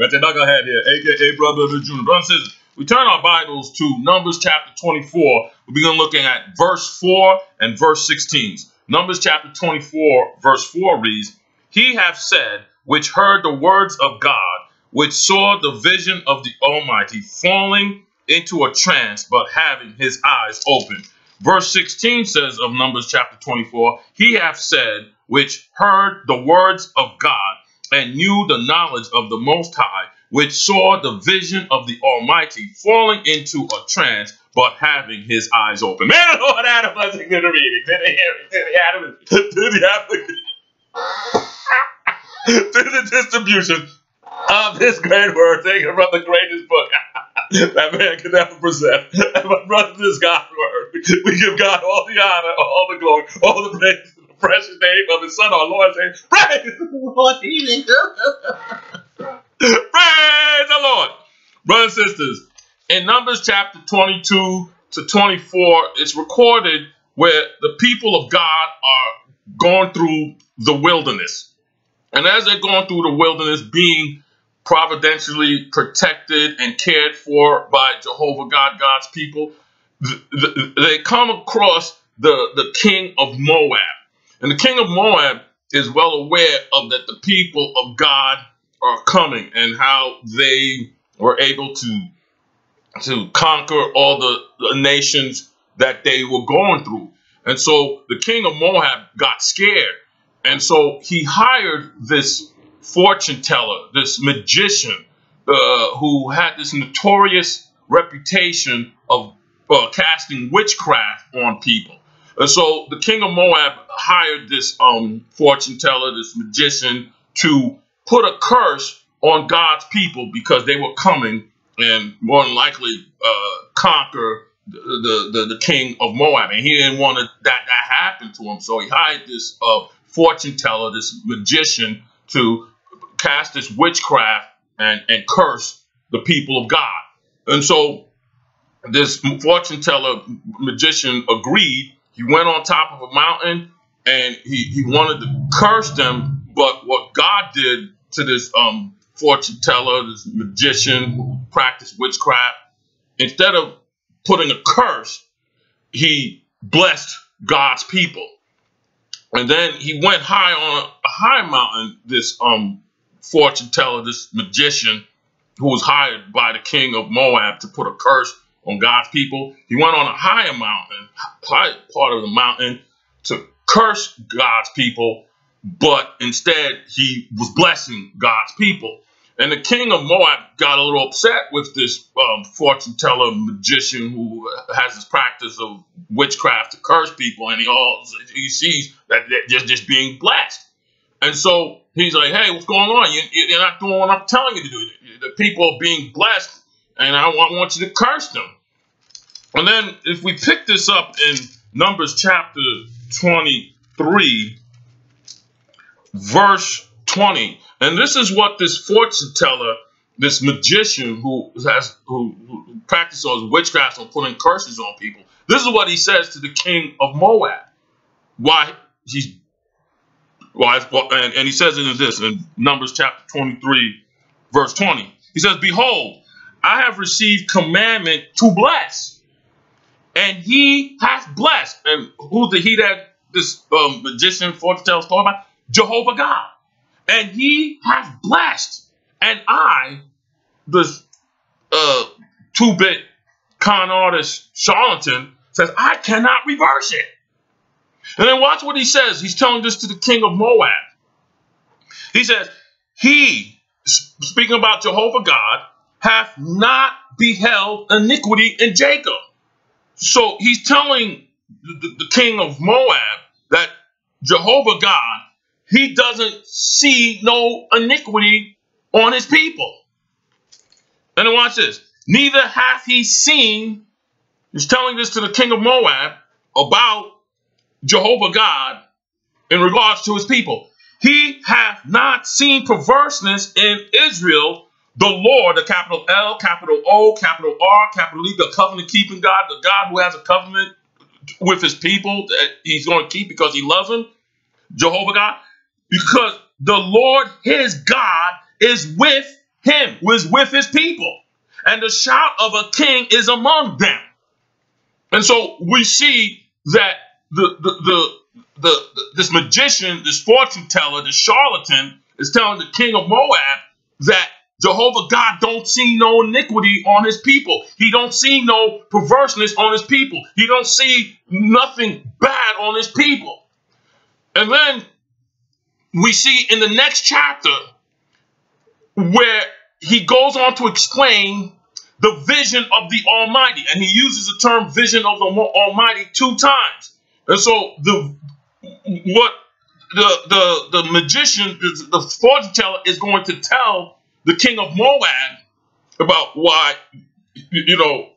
A knucklehead here, aka Brother the Junior. Brothers and sisters, we turn our Bibles to Numbers chapter 24. We'll begin looking at verse 4 and verse 16. Numbers chapter 24, verse 4 reads, He hath said, which heard the words of God, which saw the vision of the Almighty, falling into a trance, but having his eyes open. Verse 16 says of Numbers chapter 24, He hath said, which heard the words of God, and knew the knowledge of the Most High, which saw the vision of the Almighty, falling into a trance, but having his eyes open. Man, Lord Adam blessing to the reading. Did he hear it? Did he it? Did he have it? to the distribution of this great word taken from the greatest book that man could ever present. And my brothers, this God's word. We give God all the honor, all the glory, all the praise the precious name of his son, our Lord. Praise the Lord. praise the Lord. Brothers and sisters, in Numbers chapter 22 to 24, it's recorded where the people of God are going through the wilderness. And as they're going through the wilderness, being providentially protected and cared for by Jehovah God, God's people, they come across the, the king of Moab. And the king of Moab is well aware of that the people of God are coming and how they were able to to conquer all the, the nations that they were going through. And so the king of Moab got scared. And so he hired this fortune teller, this magician, uh, who had this notorious reputation of uh, casting witchcraft on people. And so the king of Moab hired this um, fortune teller, this magician, to put a curse on God's people because they were coming and more than likely uh, conquer the, the, the, king of Moab. And he didn't want that that happen to him. So he hired this uh, fortune teller, this magician, to cast this witchcraft and, and curse the people of God. And so this fortune teller magician agreed. He went on top of a mountain and he, he wanted to curse them. But what God did to this um, fortune teller, this magician who practiced witchcraft, instead of putting a curse, he blessed God's people. And then he went high on a high mountain, this um, fortune teller, this magician who was hired by the king of Moab to put a curse on God's people. He went on a higher mountain, high part of the mountain, to curse God's people, but instead he was blessing God's people. And the king of Moab got a little upset with this um, fortune teller magician who has this practice of witchcraft to curse people, and he all he sees that they're just, being blessed. And so he's like, "Hey, what's going on? You, you're not doing what I'm telling you to do. The people are being blessed, and I want, want you to curse them." And then if we pick this up in Numbers chapter 23, verse 20, and this is what this fortune teller, this magician who has who, who practices witchcraft on putting curses on people, this is what he says to the king of Moab. Why he's why and, and he says it in this in Numbers chapter 23, verse 20. He says, Behold, I have received commandment to bless and he has blessed. And who's the he that this um, magician fortune teller talking about? Jehovah God. And he has blessed. And I, this uh, two-bit con artist charlatan, says, I cannot reverse it. And then watch what he says. He's telling this to the king of Moab. He says, He, speaking about Jehovah God, hath not beheld iniquity in Jacob so he's telling the, the king of Moab that Jehovah God, he doesn't see no iniquity on his people. And then watch this. Neither hath he seen, he's telling this to the king of Moab about Jehovah God in regards to his people. He hath not seen perverseness in Israel the Lord, the capital L, capital O, capital R, capital E, the covenant keeping God, the God who has a covenant with his people that he's going to keep because he loves them, Jehovah God, because the Lord, his God, is with him, is with his people. And the shout of a king is among them. And so we see that the, the, the, the, the this magician, this fortune teller, this charlatan is telling the king of Moab that Jehovah God don't see no iniquity on his people. He don't see no perverseness on his people. He don't see nothing bad on his people. And then we see in the next chapter where he goes on to explain the vision of the Almighty, and he uses the term vision of the Almighty two times. And so the what the the the magician, the fortune teller, is going to tell the king of Moab about why you know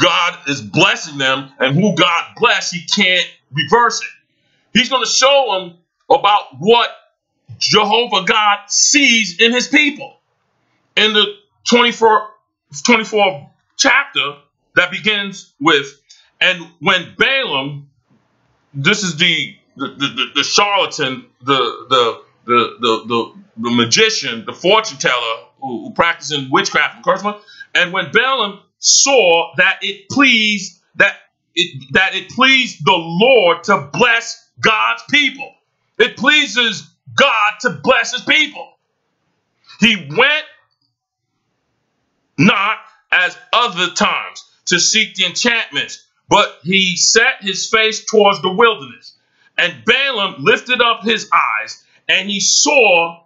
God is blessing them, and who God bless, he can't reverse it. He's going to show him about what Jehovah God sees in his people. In the 24, 24th chapter that begins with, and when Balaam, this is the the, the, the charlatan, the, the the the the, the magician, the fortune teller who, who practicing witchcraft and curse and when Balaam saw that it pleased that it, that it pleased the Lord to bless God's people. It pleases God to bless his people. He went not as other times to seek the enchantments, but he set his face towards the wilderness. And Balaam lifted up his eyes, and he saw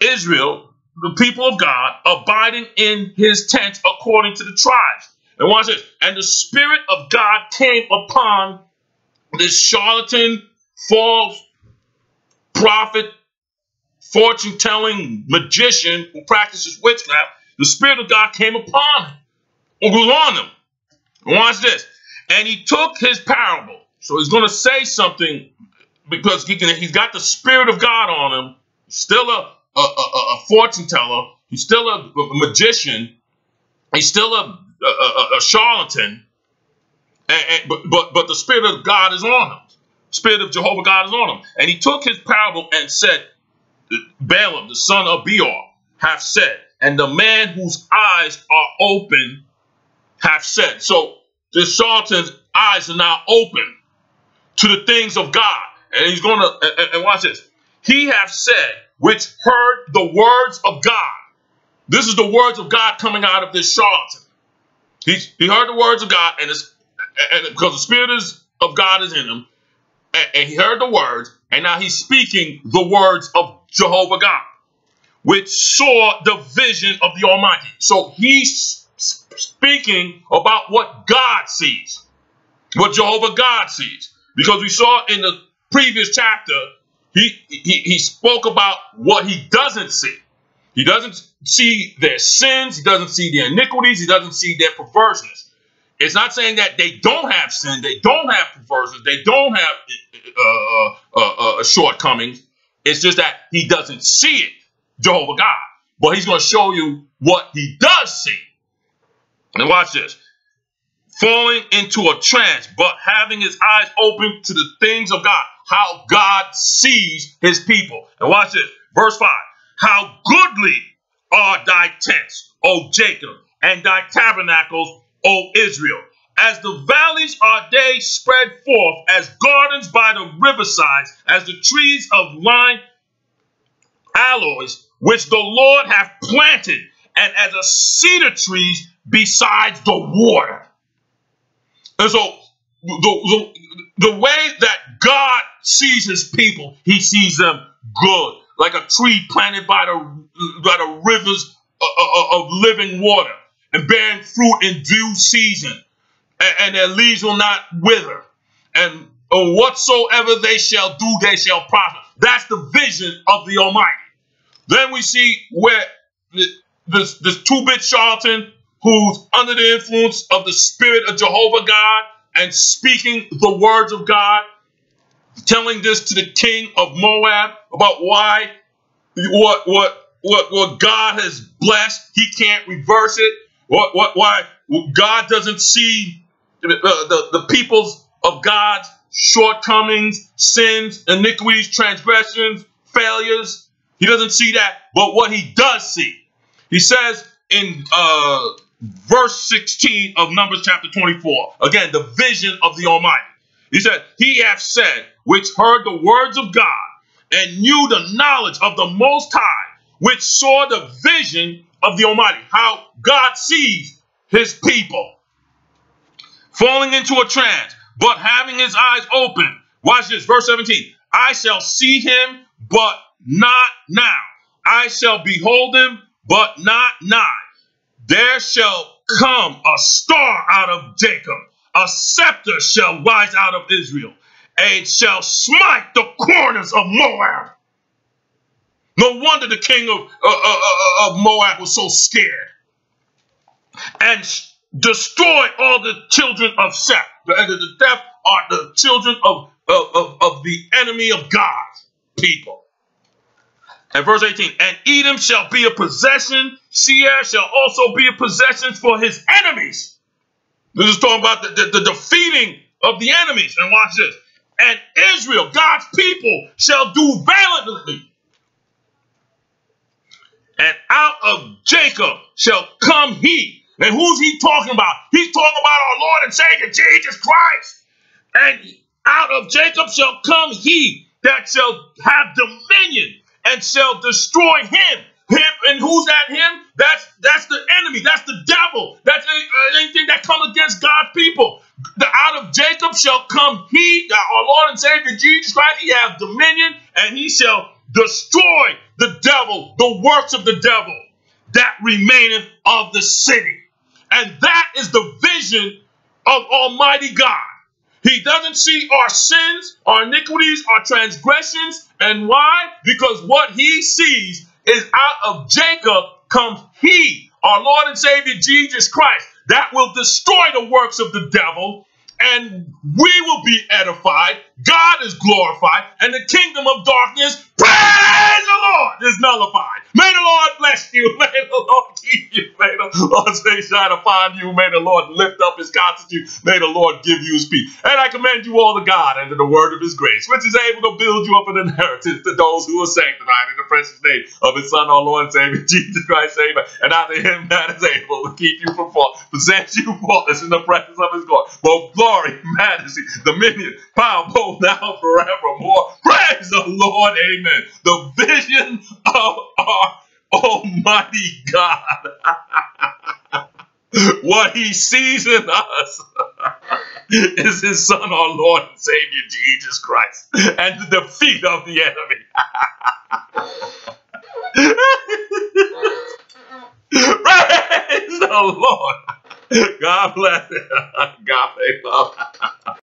Israel, the people of God, abiding in his tent according to the tribes. And watch this. And the Spirit of God came upon this charlatan, false prophet, fortune telling magician who practices witchcraft the Spirit of God came upon him, or was on him. watch this. And he took his parable. So he's going to say something because he can, he's got the Spirit of God on him. Still a, a, a, a fortune teller. He's still a, a magician. He's still a, a charlatan. And, and, but, but, but the Spirit of God is on him. Spirit of Jehovah God is on him. And he took his parable and said, Balaam, the son of Beor, hath said, and the man whose eyes are open have said. So the charlatan's eyes are now open to the things of God. And he's going to, and, and watch this. He have said, which heard the words of God. This is the words of God coming out of this charlatan. He, he heard the words of God, and, it's, and because the Spirit is, of God is in him, and, and he heard the words, and now he's speaking the words of Jehovah God which saw the vision of the Almighty. So he's speaking about what God sees, what Jehovah God sees. Because we saw in the previous chapter, he, he, he spoke about what he doesn't see. He doesn't see their sins, he doesn't see their iniquities, he doesn't see their perverseness. It's not saying that they don't have sin, they don't have perverseness, they don't have uh, uh, uh, shortcomings. It's just that he doesn't see it. Jehovah God. But he's going to show you what he does see. And watch this. Falling into a trance, but having his eyes open to the things of God. How God sees his people. And watch this. Verse 5. How goodly are thy tents, O Jacob, and thy tabernacles, O Israel. As the valleys are they spread forth, as gardens by the riversides, as the trees of lign aloes which the Lord hath planted, and as a cedar trees besides the water. And so the, the, the way that God sees his people, he sees them good, like a tree planted by the, by the rivers of, of living water and bearing fruit in due season, and, and their leaves will not wither. And whatsoever they shall do, they shall prosper. That's the vision of the Almighty. Then we see where this, this two-bit charlatan who's under the influence of the spirit of Jehovah God and speaking the words of God, telling this to the king of Moab about why what what what what God has blessed, he can't reverse it. What what why God doesn't see the, the, the peoples of God's shortcomings, sins, iniquities, transgressions, failures, He doesn't see that, but what he does see, he says in uh, verse 16 of Numbers chapter 24, again, the vision of the Almighty. He said, He hath said, which heard the words of God and knew the knowledge of the Most High, which saw the vision of the Almighty, how God sees his people falling into a trance, but having his eyes open. Watch this, verse 17. I shall see him, but not now. I shall behold him, but not nigh. There shall come a star out of Jacob, a scepter shall rise out of Israel, and shall smite the corners of Moab. No wonder the king of, uh, uh, uh, of Moab was so scared. And destroy all the children of Seth. The, the death are the children of, of, of the enemy of God, people. And verse 18, and Edom shall be a possession, Seir shall also be a possession for his enemies. This is talking about the, the, the defeating of the enemies. And watch this. And Israel, God's people, shall do valiantly. And out of Jacob shall come he. And who's he talking about? He's talking about our Lord and Savior Jesus Christ. And out of Jacob shall come he that shall have dominion and shall destroy him. Him and who's that him? That's that's the enemy. That's the devil. That's uh, anything that come against God's people. The out of Jacob shall come he, our Lord and Savior Jesus Christ. He have dominion, and he shall destroy the devil, the works of the devil that remaineth of the city. And that is the vision of Almighty God. He doesn't see our sins, our iniquities, our transgressions. And why? Because what he sees is out of Jacob comes he, our Lord and Savior Jesus Christ, that will destroy the works of the devil and we will be edified. God is glorified, and the kingdom of darkness, praise the Lord, is nullified. May the Lord bless you. May the Lord keep you. May the Lord's face shine upon you. May the Lord lift up his constitute. May the Lord give you his peace. And I commend you all to God and to the word of his grace, which is able to build you up an inheritance to those who are sanctified in the precious name of his Son, our Lord and Savior, Jesus Christ, Savior. And after him that is able to keep you from fault, present you faultless in the presence of his God. Both glory, majesty, dominion, power, both now and forevermore. Praise the Lord. Amen. The vision of our Almighty God. what he sees in us is his son, our Lord and Savior, Jesus Christ, and the defeat of the enemy. Praise the Lord. God bless. God bless.